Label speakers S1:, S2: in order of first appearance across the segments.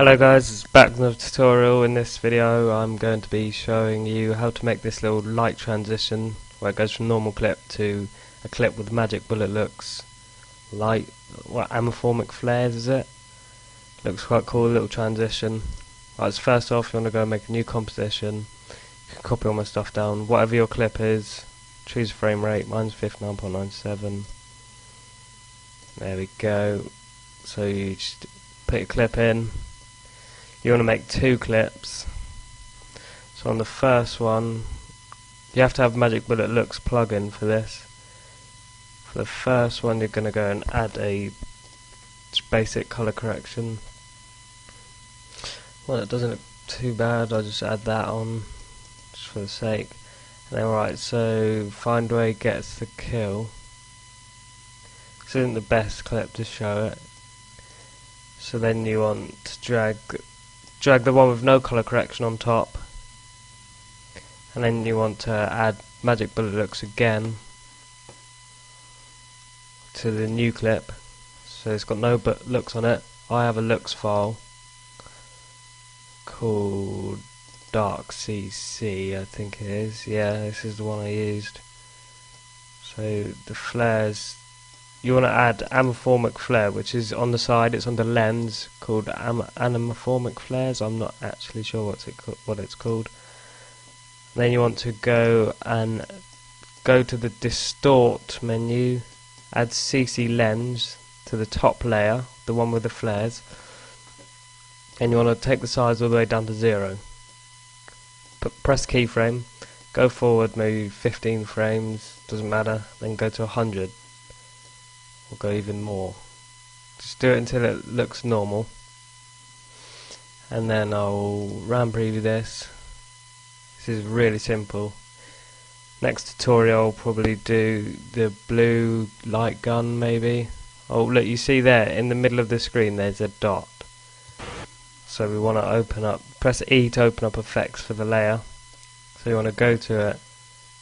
S1: Hello guys, it's back with another tutorial. In this video I'm going to be showing you how to make this little light transition where it goes from normal clip to a clip with magic bullet looks light, what, amorphic flares is it? Looks quite cool, little transition. Right, so first off you want to go make a new composition. You can copy all my stuff down, whatever your clip is, choose frame rate, mine's 59.97. There we go. So you just put your clip in you want to make two clips. So on the first one you have to have Magic Bullet Looks plugin for this. For the first one you're going to go and add a basic color correction. Well it doesn't look too bad I'll just add that on just for the sake. And then right so find he gets the kill. This isn't the best clip to show it. So then you want to drag drag the one with no color correction on top. And then you want to add magic bullet looks again to the new clip. So it's got no but looks on it. I have a looks file called dark CC I think it is. Yeah this is the one I used. So the flares you want to add amorphic flare which is on the side it's on the lens called am anamorphic flares. I'm not actually sure what's it what it's called. Then you want to go and go to the distort menu add CC lens to the top layer the one with the flares and you want to take the size all the way down to zero. Put, press keyframe go forward maybe 15 frames doesn't matter then go to 100 We'll go even more. Just do it until it looks normal. And then I'll RAM preview this. This is really simple. Next tutorial I'll probably do the blue light gun maybe. Oh look you see there in the middle of the screen there's a dot. So we want to open up, press E to open up effects for the layer. So you want to go to it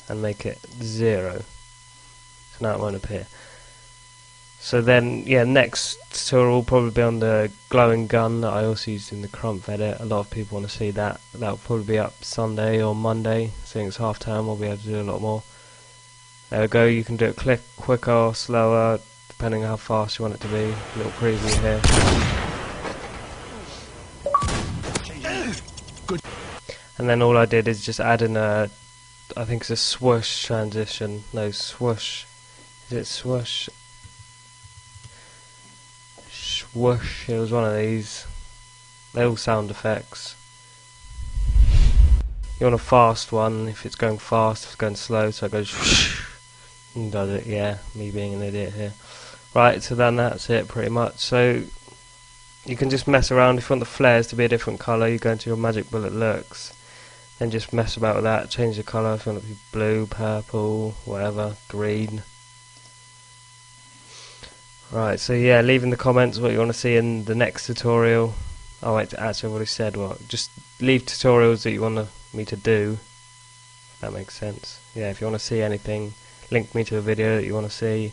S1: and make it zero. So now it won't appear. So then, yeah, next tour will probably be on the glowing gun that I also used in the Crump edit. A lot of people want to see that. That will probably be up Sunday or Monday. Seeing it's half term, we'll be able to do a lot more. There we go, you can do it click quicker or slower, depending on how fast you want it to be. A little preview here. And then all I did is just add in a, I think it's a swoosh transition. No, swoosh. Is it swoosh? Whoosh, it was one of these. They're all sound effects. You want a fast one, if it's going fast, if it's going slow, so it goes whoosh, and does it, yeah, me being an idiot here. Right, so then that's it pretty much. So you can just mess around, if you want the flares to be a different colour, you go into your magic bullet looks, then just mess about with that, change the colour if you want it to be blue, purple, whatever, green. Right, so yeah, leave in the comments what you want to see in the next tutorial. Oh wait, actually I've already said what. Just leave tutorials that you want me to do. If that makes sense. Yeah, if you want to see anything, link me to a video that you want to see.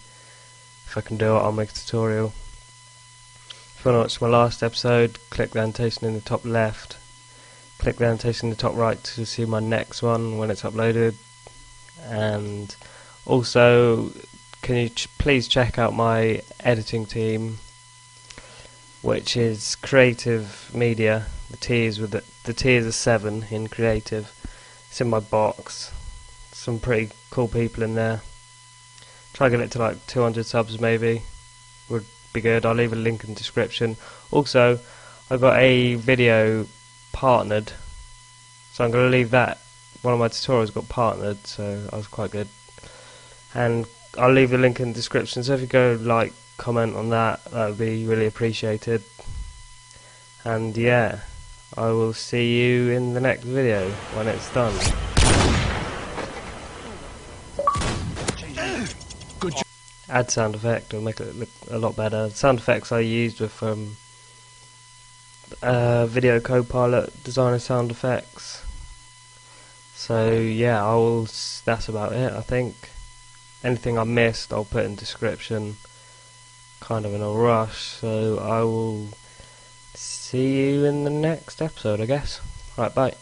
S1: If I can do it, I'll make a tutorial. If you want to watch my last episode, click the annotation in the top left. Click the annotation in the top right to see my next one when it's uploaded. And also can you ch please check out my editing team, which is Creative Media. The T is with the, the T is a seven in Creative. It's in my box. Some pretty cool people in there. Try get it to like 200 subs maybe. Would be good. I'll leave a link in the description. Also, I've got a video partnered, so I'm going to leave that. One of my tutorials got partnered, so I was quite good. And I'll leave a link in the description. So if you go like, comment on that, that would be really appreciated. And yeah, I will see you in the next video when it's done. Good Add sound effect will make it look a lot better. Sound effects I used were from uh, Video Copilot Designer Sound Effects. So yeah, I will. That's about it. I think anything I missed I'll put in description kind of in a rush so I will see you in the next episode, I guess. Right, bye.